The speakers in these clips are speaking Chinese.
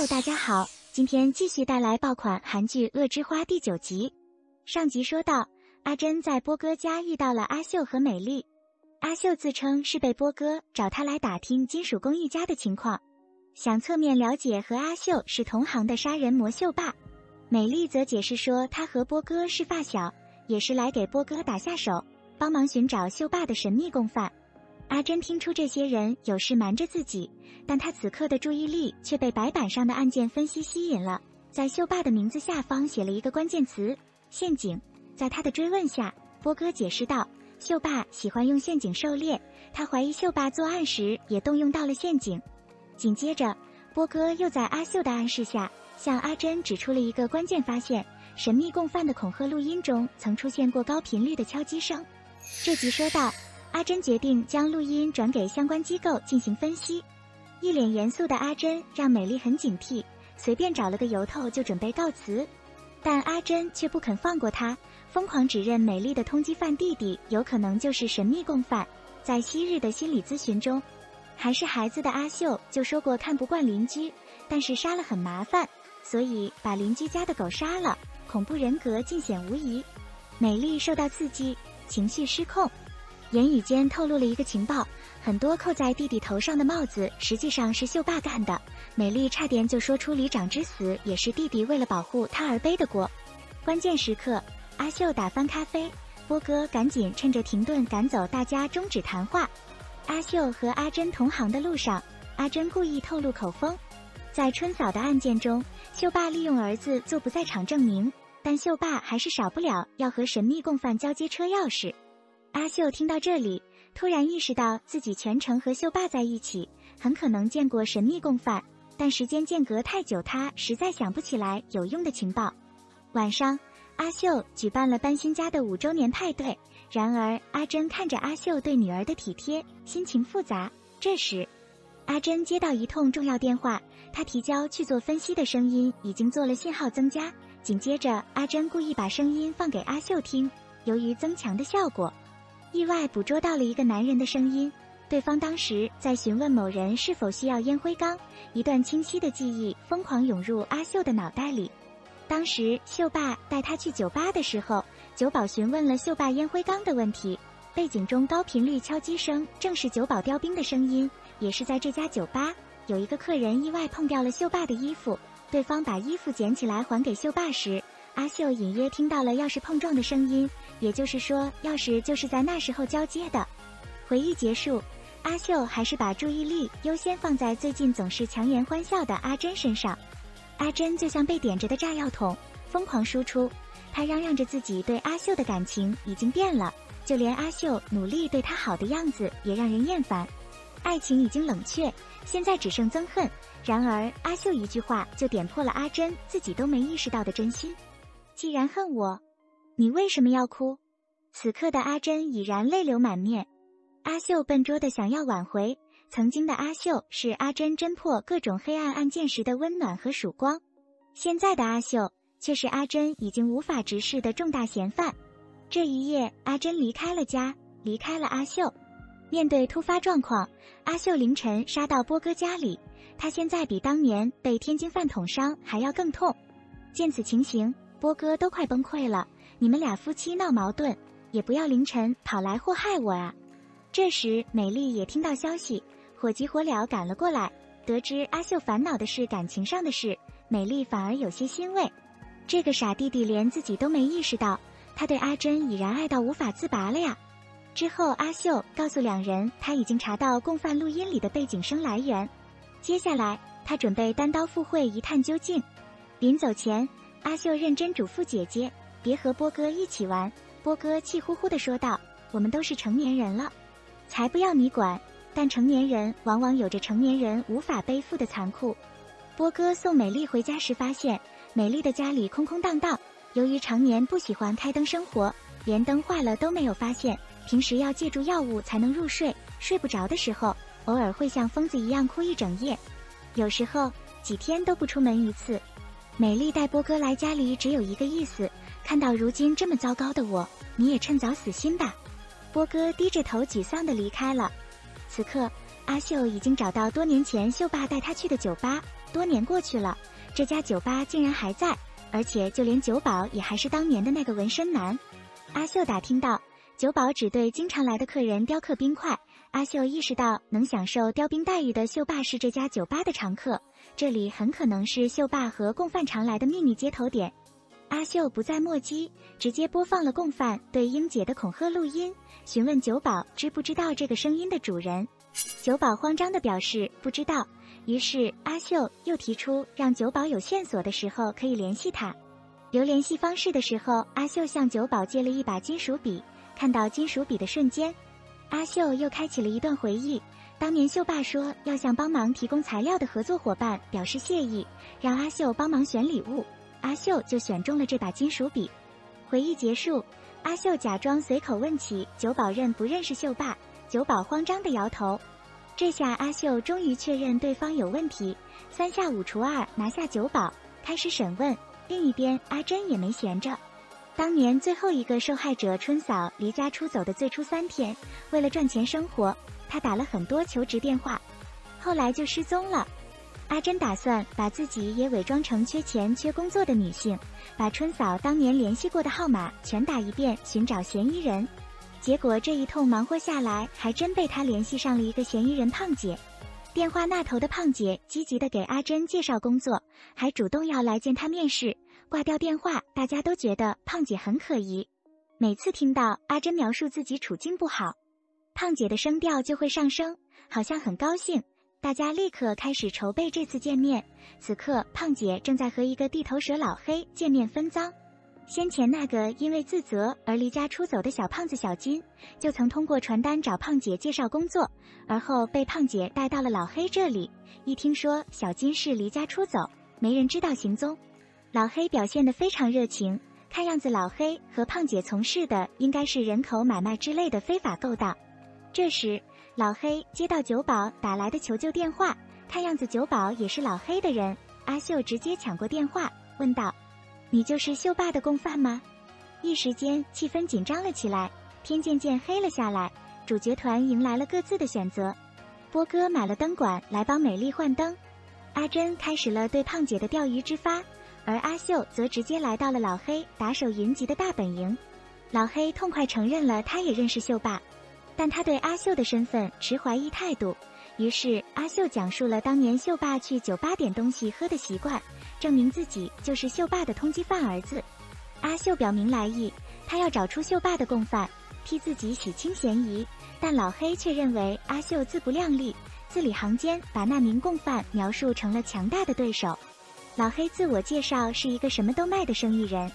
Hello，大家好，今天继续带来爆款韩剧《恶之花》第九集。上集说到，阿珍在波哥家遇到了阿秀和美丽。阿秀自称是被波哥找他来打听金属工艺家的情况，想侧面了解和阿秀是同行的杀人魔秀霸。美丽则解释说，她和波哥是发小，也是来给波哥打下手，帮忙寻找秀霸的神秘共犯。阿珍听出这些人有事瞒着自己，但她此刻的注意力却被白板上的案件分析吸引了。在秀爸的名字下方写了一个关键词“陷阱”。在他的追问下，波哥解释道：“秀爸喜欢用陷阱狩猎，他怀疑秀爸作案时也动用到了陷阱。”紧接着，波哥又在阿秀的暗示下，向阿珍指出了一个关键发现：神秘共犯的恐吓录音中曾出现过高频率的敲击声。这集说到。阿珍决定将录音转给相关机构进行分析。一脸严肃的阿珍让美丽很警惕，随便找了个由头就准备告辞。但阿珍却不肯放过他，疯狂指认美丽的通缉犯弟弟有可能就是神秘共犯。在昔日的心理咨询中，还是孩子的阿秀就说过看不惯邻居，但是杀了很麻烦，所以把邻居家的狗杀了。恐怖人格尽显无疑。美丽受到刺激，情绪失控。言语间透露了一个情报，很多扣在弟弟头上的帽子实际上是秀爸干的。美丽差点就说出里长之死也是弟弟为了保护他而背的锅。关键时刻，阿秀打翻咖啡，波哥赶紧趁着停顿赶走大家，终止谈话。阿秀和阿珍同行的路上，阿珍故意透露口风，在春嫂的案件中，秀爸利用儿子做不在场证明，但秀爸还是少不了要和神秘共犯交接车钥匙。阿秀听到这里，突然意识到自己全程和秀爸在一起，很可能见过神秘共犯，但时间间隔太久，他实在想不起来有用的情报。晚上，阿秀举办了搬新家的五周年派对，然而阿珍看着阿秀对女儿的体贴，心情复杂。这时，阿珍接到一通重要电话，她提交去做分析的声音已经做了信号增加。紧接着，阿珍故意把声音放给阿秀听，由于增强的效果。意外捕捉到了一个男人的声音，对方当时在询问某人是否需要烟灰缸。一段清晰的记忆疯狂涌入阿秀的脑袋里。当时秀爸带他去酒吧的时候，酒保询问了秀爸烟灰缸的问题。背景中高频率敲击声正是酒保调兵的声音，也是在这家酒吧有一个客人意外碰掉了秀爸的衣服，对方把衣服捡起来还给秀爸时。阿秀隐约听到了钥匙碰撞的声音，也就是说，钥匙就是在那时候交接的。回忆结束，阿秀还是把注意力优先放在最近总是强颜欢笑的阿珍身上。阿珍就像被点着的炸药桶，疯狂输出。她嚷嚷着自己对阿秀的感情已经变了，就连阿秀努力对她好的样子也让人厌烦。爱情已经冷却，现在只剩憎恨。然而，阿秀一句话就点破了阿珍自己都没意识到的真心。既然恨我，你为什么要哭？此刻的阿珍已然泪流满面。阿秀笨拙的想要挽回，曾经的阿秀是阿珍侦破各种黑暗案件时的温暖和曙光，现在的阿秀却是阿珍已经无法直视的重大嫌犯。这一夜，阿珍离开了家，离开了阿秀。面对突发状况，阿秀凌晨杀到波哥家里，他现在比当年被天津饭捅伤还要更痛。见此情形。波哥都快崩溃了，你们俩夫妻闹矛盾，也不要凌晨跑来祸害我啊！这时，美丽也听到消息，火急火燎赶了过来。得知阿秀烦恼的是感情上的事，美丽反而有些欣慰。这个傻弟弟连自己都没意识到，他对阿珍已然爱到无法自拔了呀！之后，阿秀告诉两人，他已经查到共犯录音里的背景声来源，接下来他准备单刀赴会一探究竟。临走前。阿秀认真嘱咐姐姐，别和波哥一起玩。波哥气呼呼地说道：“我们都是成年人了，才不要你管。但成年人往往有着成年人无法背负的残酷。”波哥送美丽回家时，发现美丽的家里空空荡荡。由于常年不喜欢开灯生活，连灯坏了都没有发现。平时要借助药物才能入睡，睡不着的时候，偶尔会像疯子一样哭一整夜，有时候几天都不出门一次。美丽带波哥来家里只有一个意思：看到如今这么糟糕的我，你也趁早死心吧。波哥低着头沮丧地离开了。此刻，阿秀已经找到多年前秀爸带他去的酒吧，多年过去了，这家酒吧竟然还在，而且就连酒保也还是当年的那个纹身男。阿秀打听到，酒保只对经常来的客人雕刻冰块。阿秀意识到，能享受雕冰待遇的秀爸是这家酒吧的常客，这里很可能是秀爸和共犯常来的秘密接头点。阿秀不再墨迹，直接播放了共犯对英姐的恐吓录音，询问酒保知不知道这个声音的主人。酒保慌张地表示不知道。于是阿秀又提出，让酒保有线索的时候可以联系他。留联系方式的时候，阿秀向酒保借了一把金属笔。看到金属笔的瞬间，阿秀又开启了一段回忆。当年秀爸说要向帮忙提供材料的合作伙伴表示谢意，让阿秀帮忙选礼物。阿秀就选中了这把金属笔。回忆结束，阿秀假装随口问起酒保认不认识秀爸，酒保慌张地摇头。这下阿秀终于确认对方有问题，三下五除二拿下酒保，开始审问。另一边，阿珍也没闲着。当年最后一个受害者春嫂离家出走的最初三天，为了赚钱生活，她打了很多求职电话，后来就失踪了。阿珍打算把自己也伪装成缺钱缺工作的女性，把春嫂当年联系过的号码全打一遍，寻找嫌疑人。结果这一通忙活下来，还真被她联系上了一个嫌疑人胖姐。电话那头的胖姐积极的给阿珍介绍工作，还主动要来见她面试。挂掉电话，大家都觉得胖姐很可疑。每次听到阿珍描述自己处境不好，胖姐的声调就会上升，好像很高兴。大家立刻开始筹备这次见面。此刻，胖姐正在和一个地头蛇老黑见面分赃。先前那个因为自责而离家出走的小胖子小金，就曾通过传单找胖姐介绍工作，而后被胖姐带到了老黑这里。一听说小金是离家出走，没人知道行踪，老黑表现得非常热情。看样子老黑和胖姐从事的应该是人口买卖之类的非法勾当。这时。老黑接到酒保打来的求救电话，看样子酒保也是老黑的人。阿秀直接抢过电话，问道：“你就是秀爸的共犯吗？”一时间气氛紧张了起来，天渐渐黑了下来。主角团迎来了各自的选择。波哥买了灯管来帮美丽换灯，阿珍开始了对胖姐的钓鱼之发，而阿秀则直接来到了老黑打手云集的大本营。老黑痛快承认了，他也认识秀爸。但他对阿秀的身份持怀疑态度，于是阿秀讲述了当年秀爸去酒吧点东西喝的习惯，证明自己就是秀爸的通缉犯儿子。阿秀表明来意，他要找出秀爸的共犯，替自己洗清嫌疑。但老黑却认为阿秀自不量力，字里行间把那名共犯描述成了强大的对手。老黑自我介绍是一个什么都卖的生意人，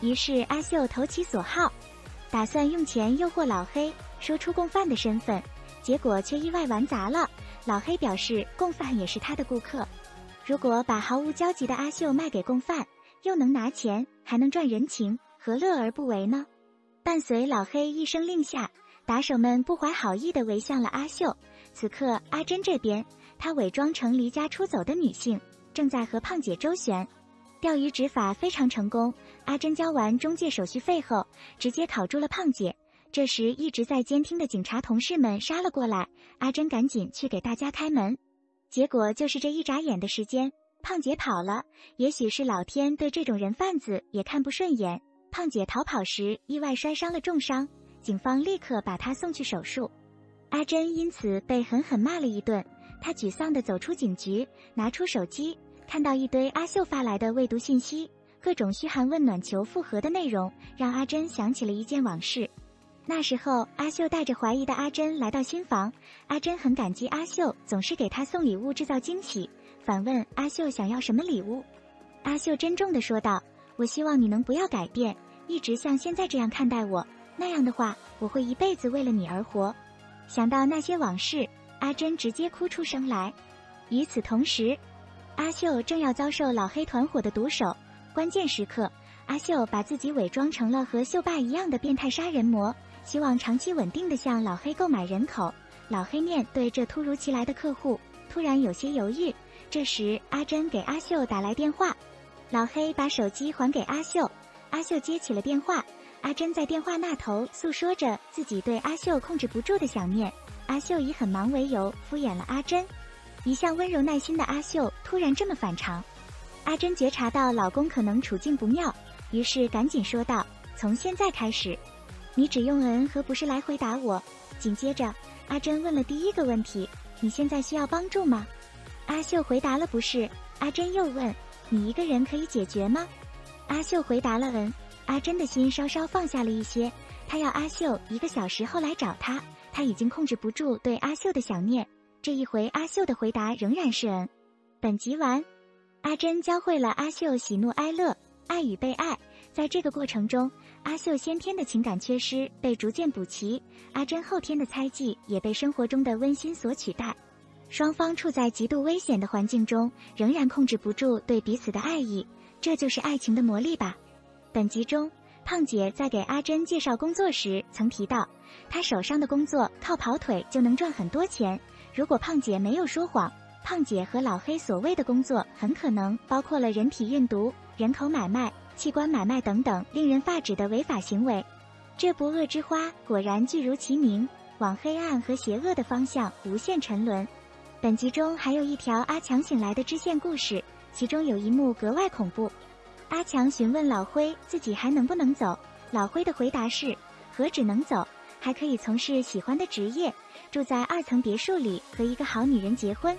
于是阿秀投其所好，打算用钱诱惑老黑。说出共犯的身份，结果却意外玩砸了。老黑表示，共犯也是他的顾客。如果把毫无交集的阿秀卖给共犯，又能拿钱，还能赚人情，何乐而不为呢？伴随老黑一声令下，打手们不怀好意地围向了阿秀。此刻，阿珍这边，她伪装成离家出走的女性，正在和胖姐周旋。钓鱼执法非常成功。阿珍交完中介手续费后，直接考住了胖姐。这时，一直在监听的警察同事们杀了过来，阿珍赶紧去给大家开门。结果就是这一眨眼的时间，胖姐跑了。也许是老天对这种人贩子也看不顺眼，胖姐逃跑时意外摔伤了重伤，警方立刻把她送去手术。阿珍因此被狠狠骂了一顿。他沮丧地走出警局，拿出手机，看到一堆阿秀发来的未读信息，各种嘘寒问暖求复合的内容，让阿珍想起了一件往事。那时候，阿秀带着怀疑的阿珍来到新房，阿珍很感激阿秀总是给她送礼物制造惊喜，反问阿秀想要什么礼物。阿秀珍重地说道：“我希望你能不要改变，一直像现在这样看待我，那样的话，我会一辈子为了你而活。”想到那些往事，阿珍直接哭出声来。与此同时，阿秀正要遭受老黑团伙的毒手，关键时刻，阿秀把自己伪装成了和秀爸一样的变态杀人魔。希望长期稳定的向老黑购买人口。老黑面对这突如其来的客户，突然有些犹豫。这时，阿珍给阿秀打来电话，老黑把手机还给阿秀，阿秀接起了电话。阿珍在电话那头诉说着自己对阿秀控制不住的想念，阿秀以很忙为由敷衍了阿珍。一向温柔耐心的阿秀突然这么反常，阿珍觉察到老公可能处境不妙，于是赶紧说道：“从现在开始，你只用嗯和不是来回答我。”紧接着，阿珍问了第一个问题：“你现在需要帮助吗？”阿秀回答了不是。阿珍又问：“你一个人可以解决吗？”阿秀回答了嗯。阿珍的心稍稍放下了一些，她要阿秀一个小时后来找她，他已经控制不住对阿秀的想念。这一回，阿秀的回答仍然是嗯。本集完，阿珍教会了阿秀喜怒哀乐、爱与被爱。在这个过程中，阿秀先天的情感缺失被逐渐补齐，阿珍后天的猜忌也被生活中的温馨所取代。双方处在极度危险的环境中，仍然控制不住对彼此的爱意，这就是爱情的魔力吧。本集中，胖姐在给阿珍介绍工作时曾提到，她手上的工作靠跑腿就能赚很多钱。如果胖姐没有说谎，胖姐和老黑所谓的工作很可能包括了人体运毒、人口买卖、器官买卖等等令人发指的违法行为。这部《恶之花》果然巨如其名，往黑暗和邪恶的方向无限沉沦。本集中还有一条阿强醒来的支线故事，其中有一幕格外恐怖。阿强询问老辉自己还能不能走，老辉的回答是：何止能走，还可以从事喜欢的职业。住在二层别墅里，和一个好女人结婚，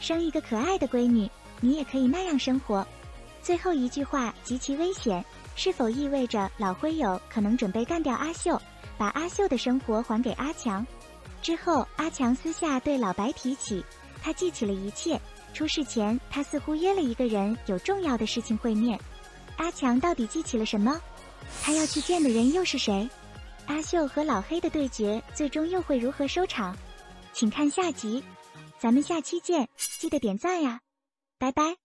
生一个可爱的闺女，你也可以那样生活。最后一句话极其危险，是否意味着老灰有可能准备干掉阿秀，把阿秀的生活还给阿强？之后，阿强私下对老白提起，他记起了一切。出事前，他似乎约了一个人有重要的事情会面。阿强到底记起了什么？他要去见的人又是谁？阿秀和老黑的对决最终又会如何收场？请看下集，咱们下期见，记得点赞呀，拜拜。